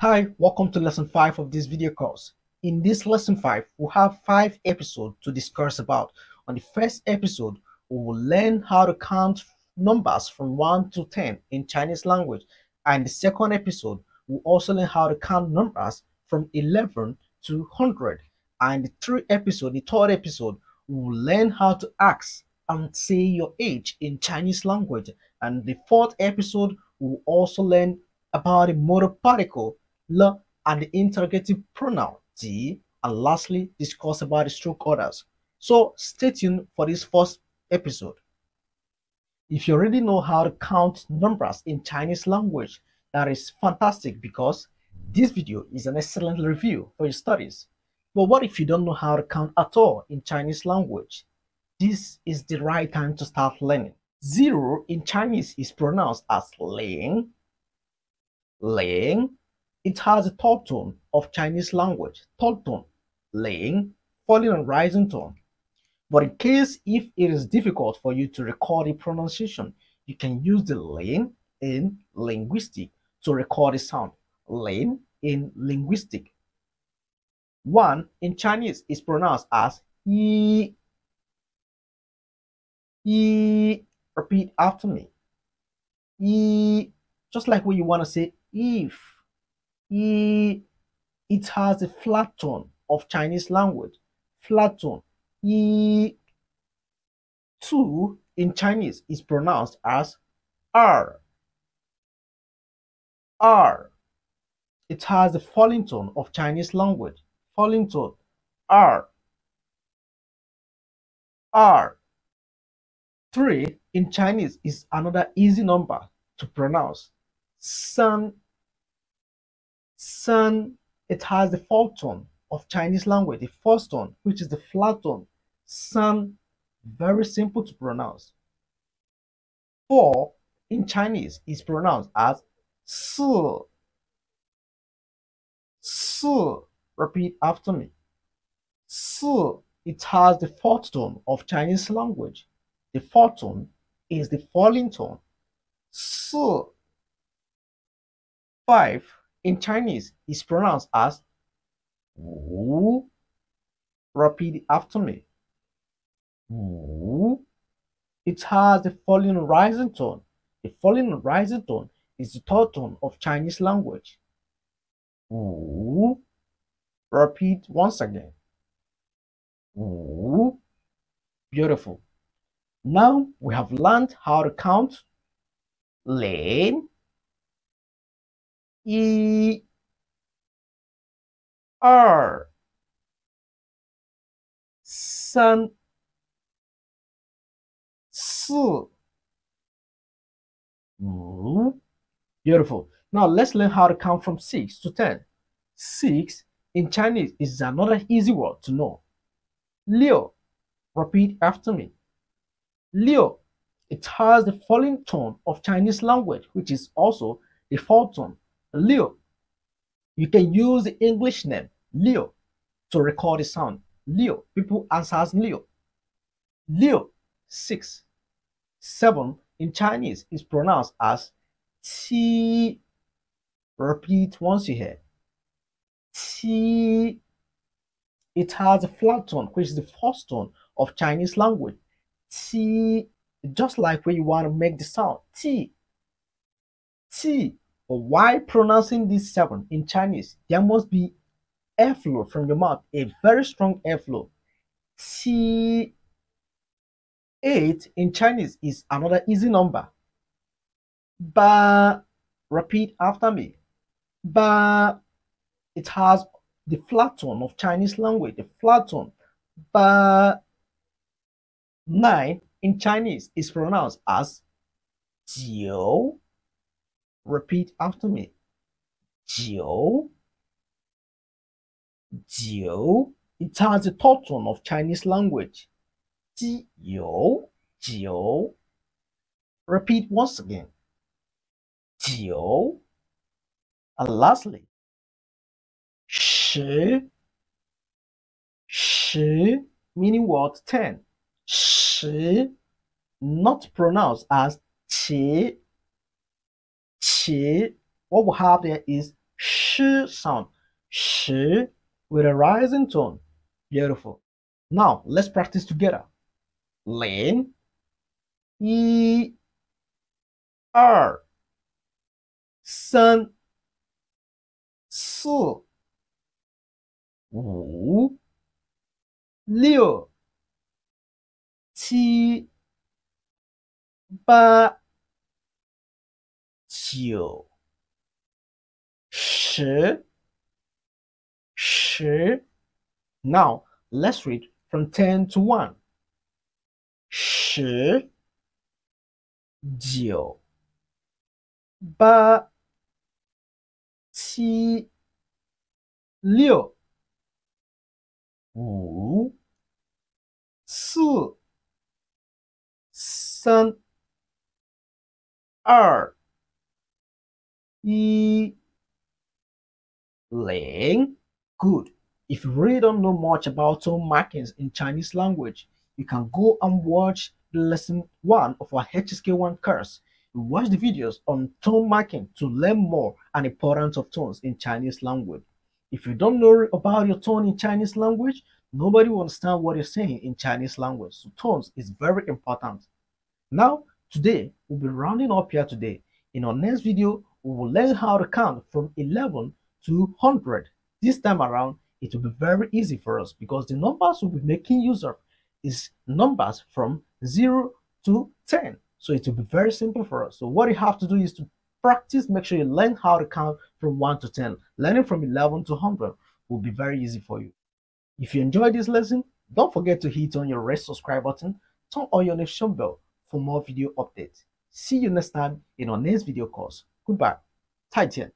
Hi, welcome to lesson 5 of this video course. In this lesson 5, we'll have 5 episodes to discuss about. On the first episode, we will learn how to count numbers from 1 to 10 in Chinese language. And the second episode, we'll also learn how to count numbers from 11 to 100. And the third episode, the third episode, we'll learn how to ask and say your age in Chinese language. And the fourth episode, we'll also learn about the modal particle l and the interrogative pronoun t, and lastly discuss about the stroke orders. So stay tuned for this first episode. If you already know how to count numbers in Chinese language, that is fantastic because this video is an excellent review for your studies. But what if you don't know how to count at all in Chinese language? This is the right time to start learning. Zero in Chinese is pronounced as ling, ling. It has a third tone of Chinese language, third tone, laying, falling and rising tone. But in case if it is difficult for you to record the pronunciation, you can use the ling in linguistic to record the sound. Ling in linguistic. One in Chinese is pronounced as yi. Yi. Repeat after me. Yi. Just like when you want to say if. It has a flat tone of Chinese language. Flat tone. Yi. Two in Chinese is pronounced as R. R. It has the falling tone of Chinese language. Falling tone. R. R. 3 in Chinese is another easy number to pronounce. Sun. Sun. It has the fourth tone of Chinese language, the first tone, which is the flat tone. Sun. Very simple to pronounce. 4 in Chinese is pronounced as Si. Si. Repeat after me. Si. It has the fourth tone of Chinese language. The fourth tone is the falling tone. Si. 5 in Chinese is pronounced as Wu. Repeat after me. Wu. It has the falling rising tone. The falling rising tone is the third tone of Chinese language. Wu. Repeat once again. Wu. Beautiful. Now we have learned how to count lane, e, r, san, si, Beautiful. Now let's learn how to count from 6 to 10. 6 in Chinese is another easy word to know. Liu. Repeat after me. Liu. It has the falling tone of Chinese language, which is also the fourth tone. Liu. You can use the English name Leo to record the sound. Leo. People answer as Leo Liu. 6. 7 in Chinese is pronounced as Qi. Repeat once you hear. Qi. It has a flat tone, which is the first tone of Chinese language. T, just like when you want to make the sound T. T. But while pronouncing this seven in Chinese, there must be airflow from your mouth, a very strong airflow. T. 8 in Chinese is another easy number. Ba, repeat after me. Ba, it has the flat tone of Chinese language, the flat tone. Ba, 9 in Chinese is pronounced as jiu. Repeat after me. Jiu. Jiu. It has the tone of Chinese language. Jiu. Jiu. Repeat once again. Jiu. And lastly, shi. Shi meaning what? 10 shi, not pronounced as qi. What we have there is sh sound. Sh with a rising tone. Beautiful. Now let's practice together. Lin, yi, er, san, si, wu, liu, qi, ba, 九、十、十。Now let's read from ten to one. 十、九、八、七、六、五、四、三、二。 Ling. Good. If you really don't know much about tone markings in Chinese language, you can go and watch lesson one of our HSK1 course. Watch the videos on tone marking to learn more and importance of tones in Chinese language. If you don't know about your tone in Chinese language, nobody will understand what you're saying in Chinese language. So tones is very important. Now, today, we'll be rounding up here today. In our next video, we will learn how to count from 11 to 100. This time around, it will be very easy for us because the numbers we'll be making use of is numbers from 0 to 10. So it will be very simple for us. So what you have to do is to practice, make sure you learn how to count from 1 to 10. Learning from 11 to 100 will be very easy for you. If you enjoyed this lesson, don't forget to hit on your red subscribe button, turn on your notification bell for more video updates. See you next time in our next video course. Goodbye，再见。